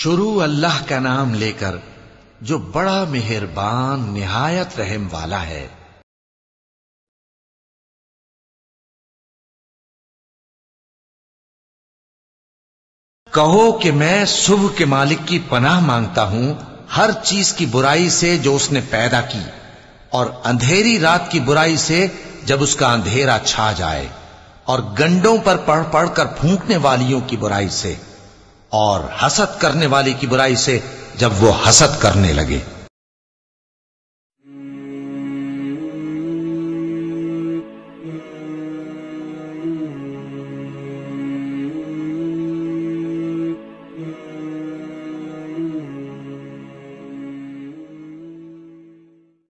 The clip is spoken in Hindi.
शुरू अल्लाह का नाम लेकर जो बड़ा मेहरबान, निहायत रहम वाला है। कहो कि मैं सुबह के मालिक की पनाह माँगता हूँ, हर चीज़ की बुराई से जो उसने पैदा की, और अंधेरी रात की बुराई से जब उसका अंधेरा छा जाए, और गंडों पर पढ़ पढ़कर फूंकने वालियों की बुराई से। और हसद करने वाले की बुराई से जब वो हसद करने लगे।